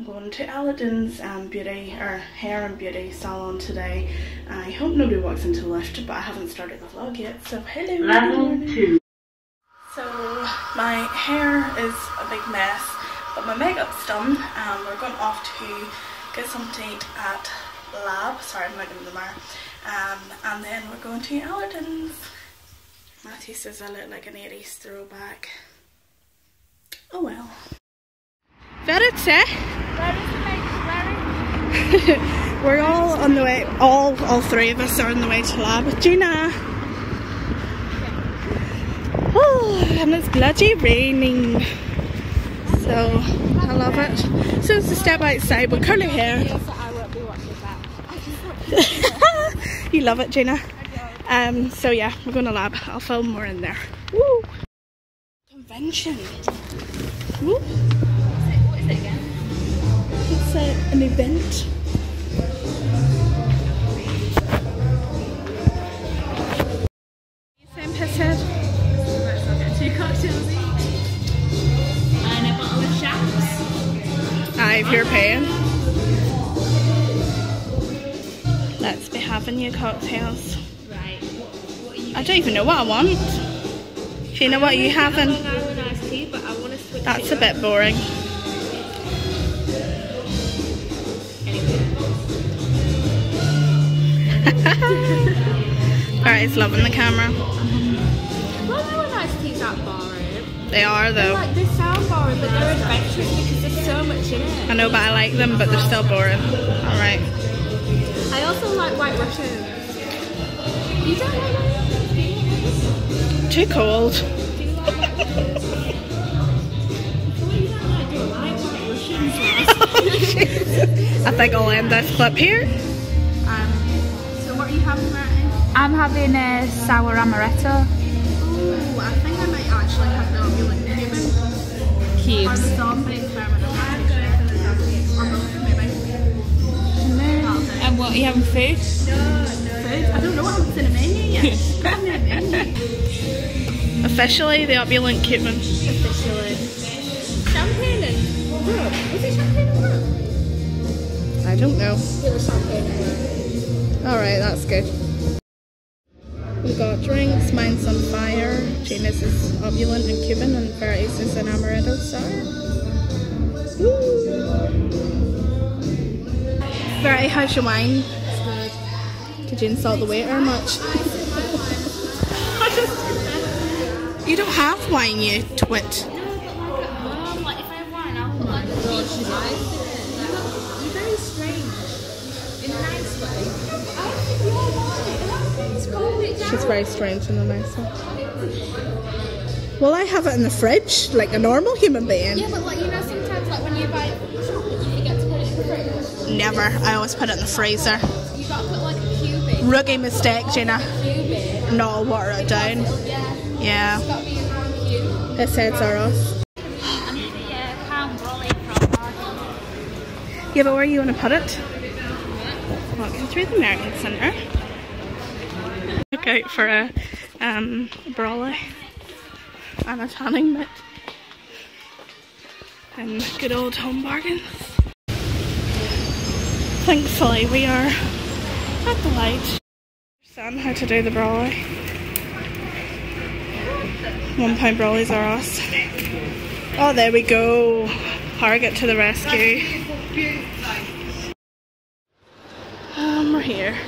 I'm going to Allertons um, beauty or hair and beauty salon today. I hope nobody walks into the lift, but I haven't started the vlog yet. So hello. Level two. So my hair is a big mess, but my makeup's done. Um, we're going off to get something to eat at Lab. Sorry, I'm looking in the mirror. Um, and then we're going to Allertons. Matthew says I look like an 80s throwback. Oh well. Veritse? We're all on the way, all all three of us are on the way to lab. Gina! Oh, and it's bloody raining. So, I love it. So it's a step outside with curly hair. you love it, Gina. Um, so yeah, we're going to lab. I'll film more in there. Woo! Convention. Woo! It's an event. Same piss head. Two cocktails each. And a bottle of chaps. Aye, if you're paying. Let's be having your cocktails. Right. What are you I don't even know what I want. Do you know what you having? Long tea, but I want to That's a bit boring. Barry's loving the camera. Long Island iced teas aren't boring. They are though. Like, they sound boring, but they're adventurous because there's so much in it. I know, but I like them, but they're still boring. Alright. I also like White Russians. You don't like White Russians. Too cold. Do you like White Russians? What you don't like? Do you like White Russians? I think I'll end this clip here. I'm having a sour amaretto. Ooh, I think I might actually have the opulent Cuban. Cubes. zombie experiment. Or both, maybe. And what, are you having food? No, food? I don't know what happens in a menu yet. Put in a menu. Officially, the opulent Cuban. Officially. Champagne and rum. Was it champagne and rum? I don't know. It was champagne. Alright, that's good. We've got drinks, mine's on fire, Gina's is opulent and Cuban, and Verity's is an amaretto sour. Verite, how's your wine? It's good. Did you insult the waiter much? you don't have wine, you twit. She's very strange in a nice way. Well, I have it in the fridge, like a normal human being. Yeah, but like you know, sometimes like when you buy chocolate, you forget to put it in the fridge. Never. I always put it in the freezer. You gotta put like a cubing. Rookie mistake, Gina. Cubing. No, I'll water it down. Yeah. Yeah. It's gotta be a round cube. His heads are off. I need the pound brolly from Martin. Yeah, but where are you going to put it? Walking through the Merrion Centre. Out for a um, and a tanning bit. And good old home bargains. Thankfully, we are at the light. Son, how to do the brolly. One pound brollies are us. Oh, there we go. Harrogate to the rescue. Um, we're here.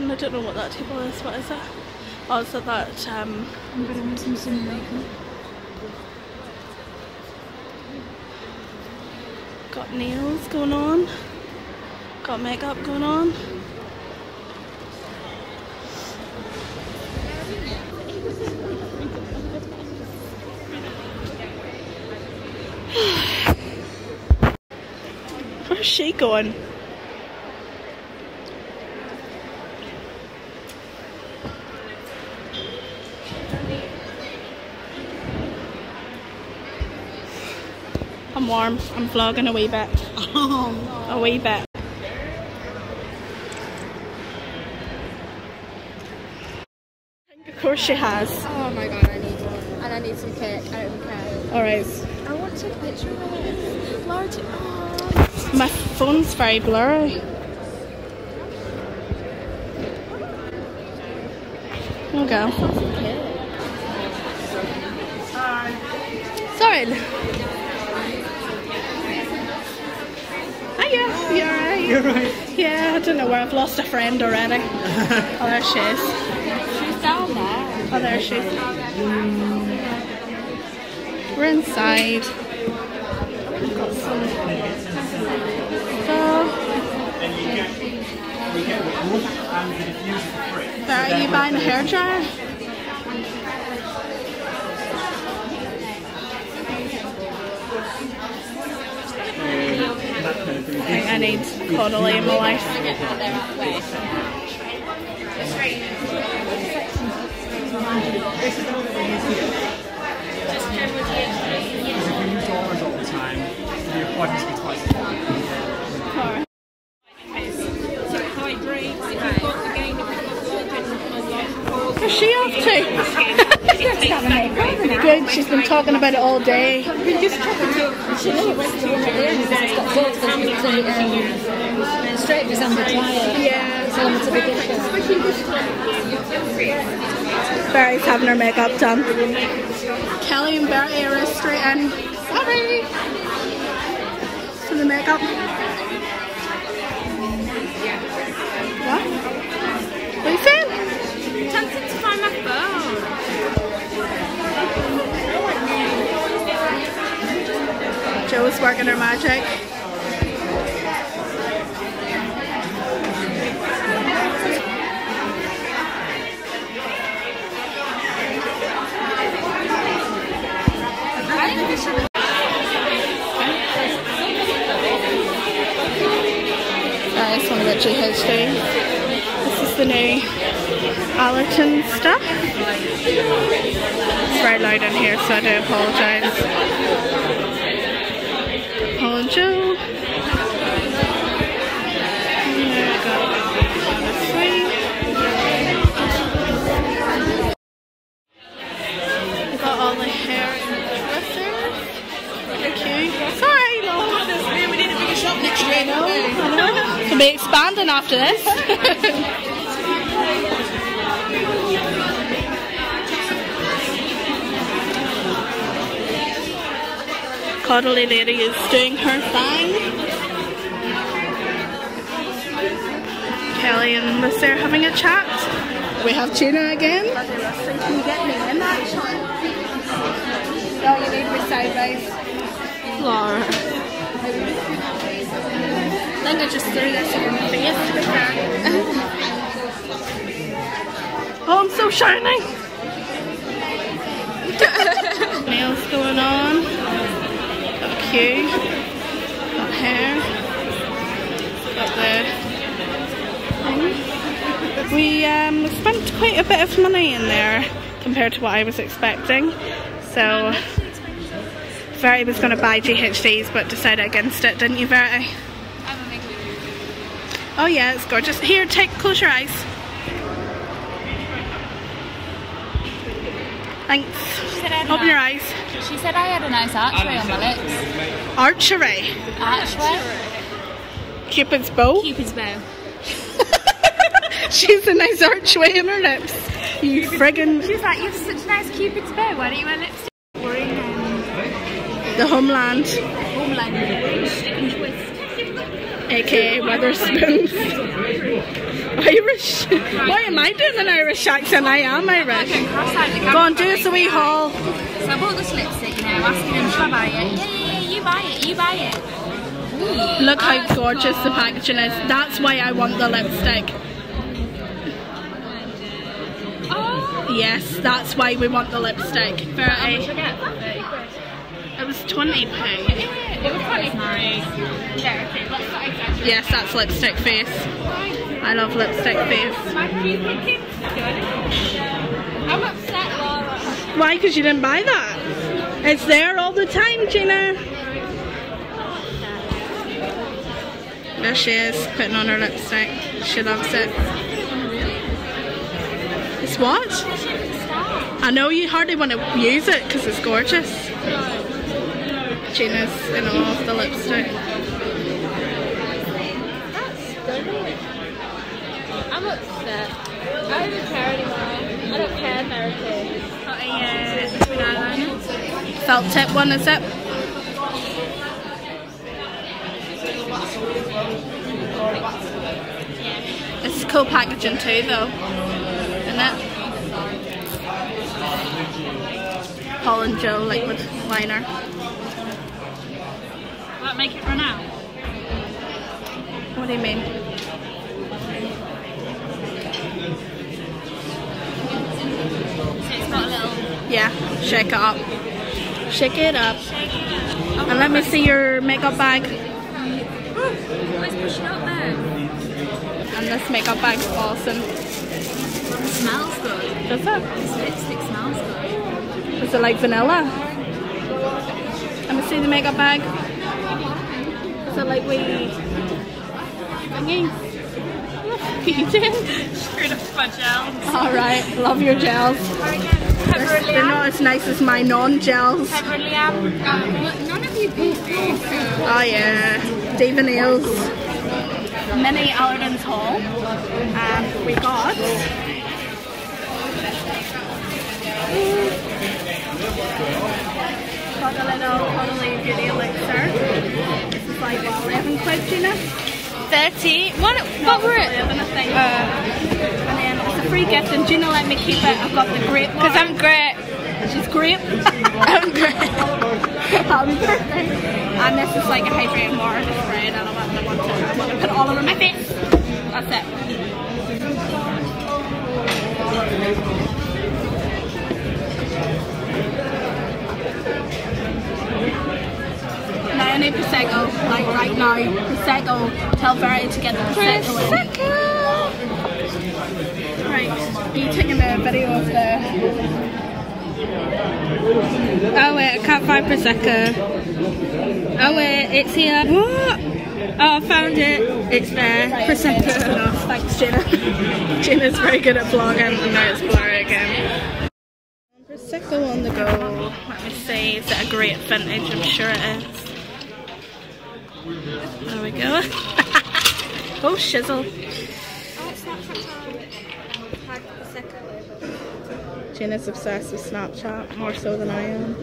And I don't know what that table is. What is it? Oh, is it that, um... Got nails going on. Got makeup going on. Where's she going? Warm. I'm vlogging a wee bit. Um, a wee bit. Of course she has. Oh my god, I need one. And I need some cake. I don't care. Alright. I want to take a picture of it. Laura, t- oh. My phone's very blurry. Okay. Sorry. Hiya, you alright? You're right. Yeah, I don't know where I've lost a friend already. oh, there she is. She's down there. Oh, there she is. We're inside. Got some. So, Then you get you get the wood and the diffuser for free. Barry, are you buying a hairdryer? That kind of thing. I I need Caudalie in my life. Because talking about it all day. Straight December trial. Yeah. So it's a big issue. Barry's having her makeup done. Kelly and Barry are straight in. Sorry. For the makeup. Working her magic. We should Uh, this one that This is the new Allerton stuff. It's very loud in here, so I do apologise. Be expanding after this. Caudalie lady is doing her thing. Kelly and Liz are having a chat. We have Gina again. Can you get me in that shot? Oh, you need me sideways. Laura. I think I just threw this in my face to be fair. oh, I'm so shiny! Nails going on. Got a queue. Got hair. Got the thing. We um, spent quite a bit of money in there compared to what I was expecting. So, Verity was going to buy GHDs but decided against it, didn't you, Verity? Oh yeah, it's gorgeous. Here, take, close your eyes. Thanks. She said I had Open your eyes. She said I had a nice archway on my lips. Archery. Archway? Cupid's bow. Cupid's bow. She's a nice archway in her lips. You friggin' She was like, you have such a nice Cupid's bow. Why don't you wear lipstick? We're in the homeland, Homeland. Stick and twist. Aka Wetherspoons. Irish. Why am I doing an Irish accent? I am Irish. Go on, do us a wee haul. So I bought this lipstick, you know, asking him, should I buy it? Yeah, yeah, yeah, you buy it, you buy it. Look how gorgeous the packaging is. That's why I want the lipstick. Oh, Yes, that's why we want the lipstick. I Verity. forget. 30 quid. It was 20 pounds. It was 25. Yeah, okay, let's not exaggerate. Yes, that's lipstick face. I love lipstick face. I'm upset, Laura. Why? Because you didn't buy that. It's there all the time, Gina. There she is, putting on her lipstick. She loves it. It's what? I know you hardly want to use it because it's gorgeous. Gina's in awe of the lipstick. That's stunning. I'm upset. I don't care anymore. I don't care. Got a uh, eyeliner. Felt tip one, is it? It's cool packaging too though, isn't it? Paul and Joe liquid liner. Make it run out? What do you mean? So it's got a little. Yeah, shake it up. Shake it up. Oh, and let me see your makeup bag. Oh, it up there. And this makeup bag's awesome. It smells good. Does it? This lipstick smells good. Is it like vanilla? Let me see the makeup bag. It like we thingy? Peating? Screwed up my gels. Alright, love your gels. Pepper They're not as nice as my non-gels. None of you beat me. Oh yeah, Diva Nails. Mini Allerton's Haul. And um, we got got a little Caudalie beauty elixir. This is like what, 11 quid, Gina? 30. What, what were it? 11 I think. and then it's a free gift and Gina let me keep it. I've got the grape Because I'm great. She's great. I'm great. Happy birthday. And this is like a hydrating water spray it and I want, to, I want to put it all over my face. That's it. Now I need Prosecco, like right now. Prosecco. Tell Barry to get the Prosecco in. Right, are you taking a video of the Oh wait, I can't find Prosecco. Oh wait, it's here. What? Oh, I found it. It's there. Prosecco. enough. Thanks, Jenna. Jenna's very good at vlogging, and now it's blurry again. Prosecco on the go. Let me see. Is it a great vintage? I'm sure it is. There we go. oh, shizzle. Jenna's obsessed with Snapchat more so than I am.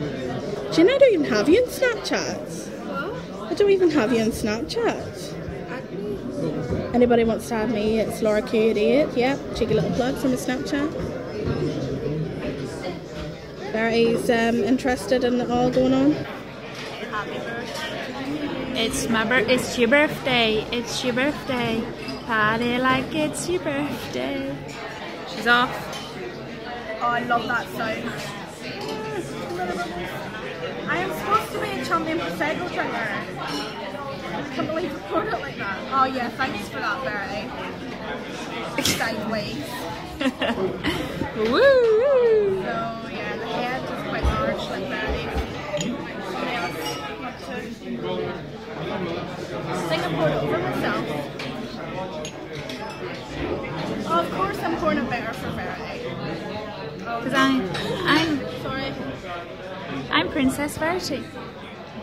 Jenna, I don't even have you in Snapchat. I don't even have you in Snapchat. Anybody wants to add me, it's Laura Q88. Yeah, cheeky little plugs on the Snapchat. Barry's um, interested in it all going on. It's my bir- It's your birthday. It's your birthday. Party like it's your birthday. She's off. Oh, I love that sound. I am supposed to be a champion Prosecco drinker. I can't believe you poured it like that. Oh yeah, thanks for that, Barry. Sideways. Woo! So yeah, the head is quite large like Barry. What else? What to- I think I poured it over myself. Of course I'm pouring it better for Barry. Because I'm, I'm, Sorry. I'm Princess Verity.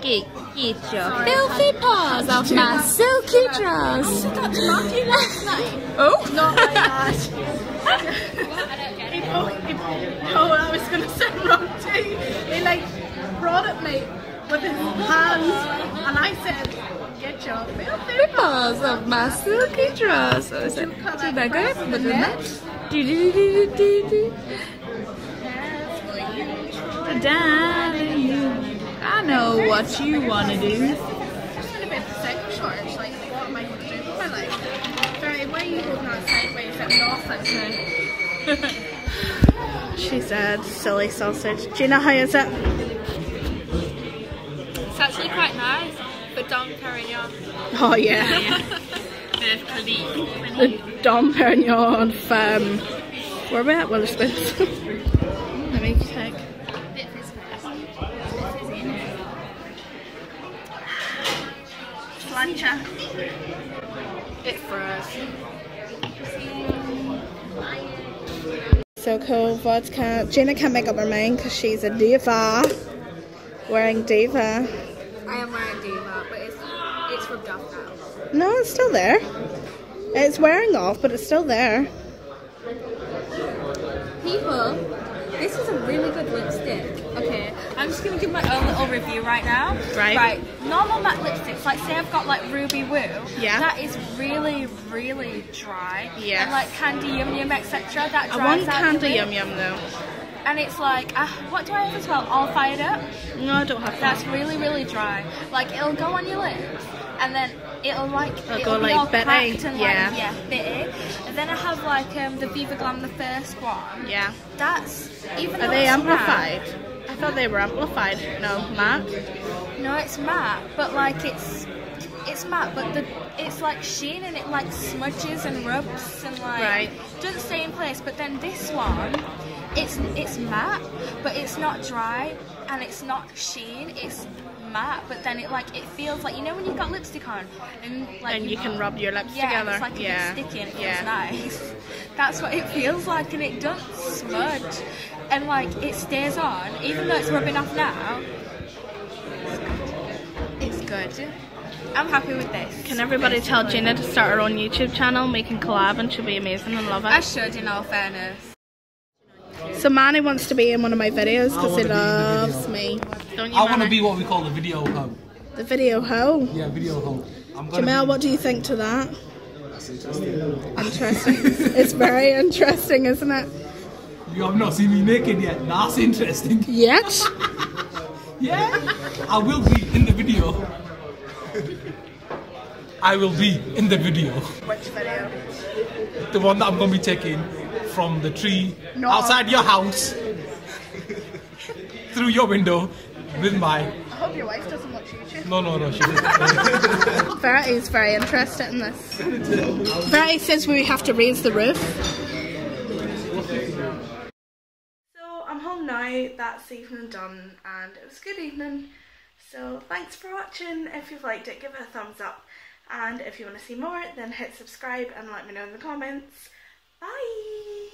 Get, get your Sorry. filthy paws off my silky dress. Not you last night. Oh! Not like that. he po- he, oh, I was gonna sound wrong too. He like brought at me with his hands, and I said, "Get your paws off my silky dress. Is it too bad? Good, but the net. Do do do do do do. Darling, you. I know what you want to do. Just in a bit of psycho shorts. Like, what am I going to do with my life? Barry, why are you holding that sideways and off She said, silly sausage. Gina, how is it? It's actually quite nice, but Dom Perignon. Oh yeah. Bit of the Dom Perignon from where are we at Wetherspoons? Let me check. Bit. It's for us. So cool vodka. Jenna can't make up her mind because she's a diva. Wearing Diva. I am wearing Diva, but it's it's rubbed off now. No, it's still there. It's wearing off, but it's still there. People, this is a really good lipstick. Okay, I'm just gonna give my own little review right now. Right. Right. Normal matte lipsticks, like say I've got like Ruby Woo. Yeah. That is really, really dry. Yes. And like Candy Yum Yum, etc. That dries I want Candy Yum. Yum though. And it's like, uh, what do I have as well? All fired up. No, I don't have that. That's really, really dry. Like it'll go on your lips, and then it'll like It'll it'll, go, like, all cracked and yeah. like yeah, bitty. And then I have like um the Viva Glam, the first one. Yeah. That's even. Are they amplified? I thought they were amplified. No, matte. Matte, no, it's matte, but like it's it's matte, but the it's like sheen and it like smudges and rubs and like Right. doesn't stay in place. But then this one, it's it's matte, but it's not dry and it's not sheen. It's matte, but then it like it feels like you know when you've got lipstick on and like And you can rub your lips yeah, together. it's like yeah. a bit sticky and it yeah. feels nice. That's what it feels like, and it doesn't smudge, and like it stays on, even though it's rubbing off now. It's good. I'm happy with this. Can everybody tell Gina to start her own YouTube channel, making collab, and she'll be amazing and love it? I should, in all fairness. So Manny wants to be in one of my videos because he be loves me. Don't you, I want to be what we call the video hoe. the video hoe. Yeah, video hoe. I'm gonna Jamel, be- what do you think to that? That's Interesting. it's very interesting, isn't it? You have not seen me naked yet. That's interesting. Yet? Yeah, I will be in the video. I will be in the video. Which video? The one that I'm going to be taking from the tree No. outside your house through your window with my. I hope your wife doesn't watch YouTube. No, no, no. She didn't. Verity's very interested in this. Verity says we have to raise the roof. So I'm home now, that's evening done, and it was a good evening. So thanks for watching. If you've liked it, give it a thumbs up. And if you want to see more, then hit subscribe and let me know in the comments. Bye.